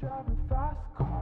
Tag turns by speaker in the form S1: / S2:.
S1: driving fast cars,